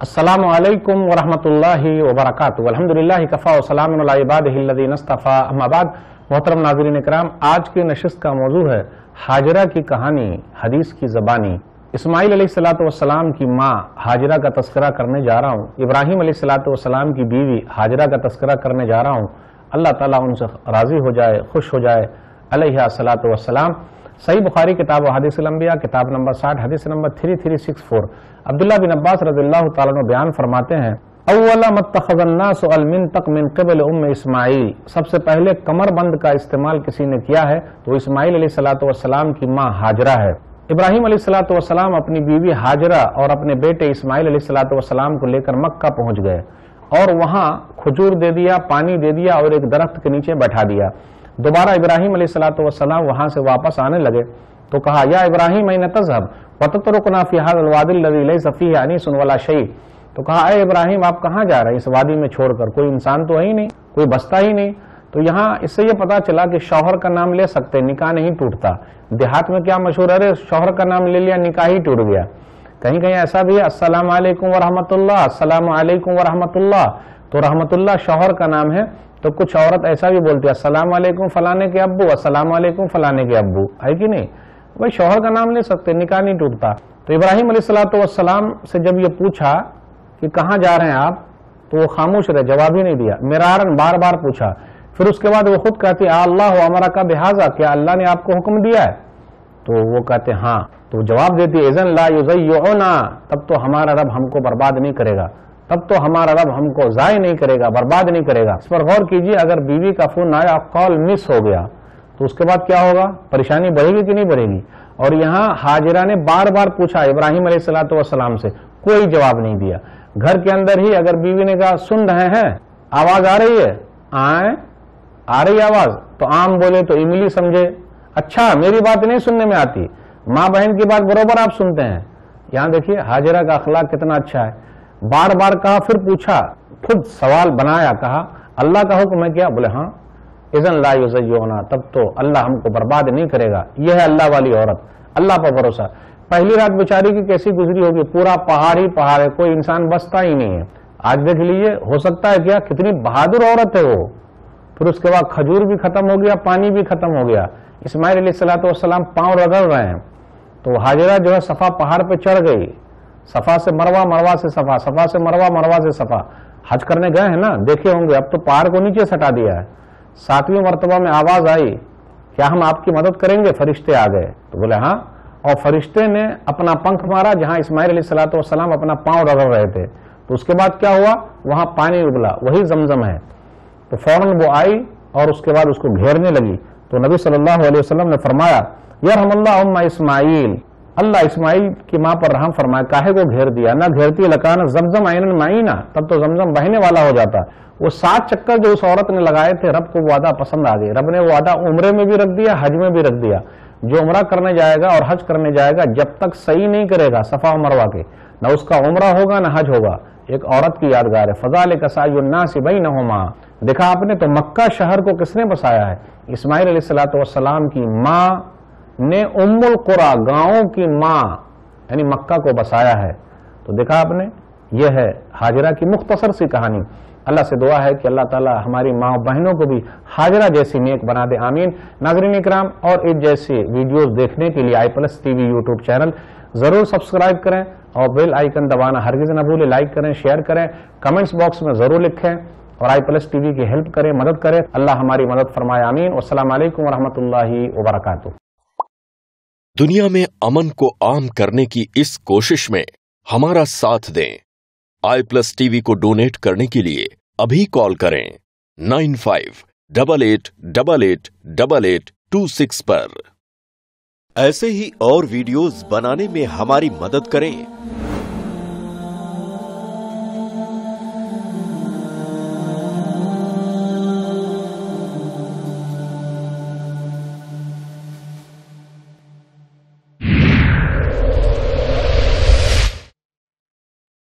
अस्सलाम वालेकुम वरहमतुल्लाहि वबरकातुहू अल्हम्दुलिल्लाह कफ़ा वसलाम अला इबादिहिल्लज़ीन इस्तफ़ा अम्मा बाद मोहतरम नाज़रीन इकराम आज की नशिस्त का मौजू है हाजरा की कहानी, हदीस की ज़बानी। इस्माइल अलैहिस्सलाम की माँ हाजरा का तस्करा करने जा रहा हूँ। इब्राहिम अलैहिस्सलाम की बीवी हाजरा का तस्करा करने जा रहा हूँ। अल्लाह ताला उनसे राज़ी हो जाए, खुश हो जाए। अलैहिस्सलाम सही बुखारी किताब हदीस लंबिया किताब नंबर साठ, हदीस number three three six four. Abdullah bin Abbas रजील्ला बयान फरमाते हैं तक मिन कबल उम इस्माइल। सबसे पहले कमर बंद का इस्तेमाल किसी ने किया है तो इस्माइल सलाम की माँ हाजरा है। इब्राहिम सलाम अपनी बीवी हाजरा और अपने बेटे इस्माइल सलाम को लेकर मक्का पहुँच गए और वहाँ खजूर दे दिया, पानी दे दिया और एक दरख्त के नीचे बैठा दिया। दोबारा इब्राहिम सलाम वहाँ से वापस आने लगे तो कहा, या इब्राहिम तजहब शही तो कहा अरे इब्राहिम, आप कहाँ जा रहे हैं इस वादी में छोड़कर? कोई इंसान तो है ही नहीं, कोई बसता ही नहीं। तो यहाँ इससे ये पता चला कि शौहर का नाम ले सकते, निकाह नहीं टूटता। देहात में क्या मशहूर अरे, शौहर का नाम ले लिया, निकाह ही टूट गया। कहीं कहीं ऐसा भी है वरहमतुल्लाह, अस्सलाम वालेकुम वरहमतुल्लाह। तो रहमतुल्लाह शौहर का नाम है तो कुछ औरत ऐसा भी बोलती है, अस्सलाम वालेकुम फलाने के अब्बू, अस्सलाम वालेकुम फलाने के अब्बू। है कि नहीं? भाई, शोहर का नाम ले सकते, निकाह नहीं टूटता। तो इब्राहिम सलाम से जब ये पूछा कि कहाँ जा रहे हैं आप तो वो खामोश रहे, जवाब ही नहीं दिया। मेरारन बार बार पूछा। फिर उसके बाद वो खुद कहती अल्लाह हमारा का बेहाजा, क्या अल्लाह ने आपको हुक्म दिया है? तो वो कहते हाँ। तो जवाब देती युजना तब तो हमारा रब हमको बर्बाद नहीं करेगा। तब तो हमारा रब हमको जाय नहीं करेगा, बर्बाद नहीं करेगा। इस पर गौर कीजिए, अगर बीवी का फ़ोन आया, कॉल मिस हो गया तो उसके बाद क्या होगा? परेशानी बढ़ेगी कि नहीं बढ़ेगी? और यहाँ हाजिरा ने बार बार पूछा, इब्राहिम सलाम से, कोई जवाब नहीं दिया। घर के अंदर ही अगर बीवी ने कहा, सुन रहे हैं, आवाज़ आ रही है? आए, आ रही आवाज़। तो आम बोले तो इमली समझे। अच्छा मेरी बात नहीं सुनने में आती। माँ बहन की बात बरोबर आप सुनते हैं। यहाँ देखिए, हाजिरा का अखलाक कितना अच्छा है। बार बार कहा, फिर पूछा, खुद सवाल बनाया, कहा, अल्लाह का हुक्म है क्या? बोले हाँ। इजन ला युजना तब तो अल्लाह हमको बर्बाद नहीं करेगा। यह है अल्लाह वाली औरत। अल्लाह पर भरोसा। पहली रात बेचारी की कैसी गुजरी होगी? पूरा पहाड़ ही पहाड़ है, कोई इंसान बसता ही नहीं है। आज देख लीजिए, हो सकता है क्या? कितनी बहादुर औरत है वो। फिर उसके बाद खजूर भी खत्म हो गया, पानी भी खत्म हो गया। इस्माइल सलाम पाँव रगड़ रहे हैं। तो हाजिरा जो है सफ़ा पहाड़ पे चढ़ गई। सफ़ा से मरवा मरवा से सफ़ा सफ़ा से मरवा मरवा से सफ़ा। हज करने गए हैं ना? देखे होंगे, अब तो पहाड़ को नीचे सटा दिया है। सातवीं मरतबा में आवाज़ आई, क्या हम आपकी मदद करेंगे? फरिश्ते आ गए। तो बोले हाँ। और फरिश्ते ने अपना पंख मारा, जहाँ इस्माइल सलाम अपना पाँव रगड़ रहे थे। तो उसके बाद क्या हुआ? वहाँ पानी उबला, वही जमजम है। तो फ़ौरन वो आई और उसके बाद उसको घेरने लगी। तो नबी सल्लल्लाहु अलैहि वसल्लम ने फरमाया यार यरहमल्ला इस्माइल। अल्लाह इस्माइल की माँ पर रहम फरमाए, काहे को घेर दिया? ना घेरती लकान, जमजम आइन माइना तब तो जमजम बहने वाला हो जाता। वो सात चक्कर जो उस औरत ने लगाए थे, रब को वादा पसंद आ गई। रब ने वो वादा उम्रे में भी रख दिया, हज में भी रख दिया। जो उम्र करने जाएगा और हज करने जाएगा, जब तक सही नहीं करेगा, सफ़ा मरवा के ना उसका उम्र होगा, न हज होगा। एक औरत की यादगार है। फजाल सिबई न होमा देखा आपने तो मक्का शहर को किसने बसाया है? इस्माइल सलाम की माँ ने उम्मुल कुरा, गाँवों की माँ, यानी मक्का को बसाया है। तो देखा आपने यह है हाजरा की मुख्तसर सी कहानी। अल्लाह से दुआ है कि अल्लाह ताला हमारी माँ बहनों को भी हाजरा जैसी नेक बना दे, आमीन। नाजरीन इकराम, और इस जैसे वीडियोस देखने के लिए I plus TV YouTube channel ज़रूर सब्सक्राइब करें, और बेल आइकन दबाना हरगिज न भूलें। लाइक करें, शेयर करें, कमेंट्स बॉक्स में ज़रूर लिखें, और आई प्लस टीवी की हेल्प करें, मदद करें। अल्लाह हमारी मदद फरमाए, आमीन। वसलम वरहमतुल्लाहि वबरकातुहू दुनिया में अमन को आम करने की इस कोशिश में हमारा साथ दें। आई प्लस टीवी को डोनेट करने के लिए अभी कॉल करें। Nine five double eight double eight double eight two six पर। ऐसे ही और वीडियोस बनाने में हमारी मदद करें।